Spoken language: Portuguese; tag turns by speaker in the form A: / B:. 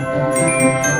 A: Música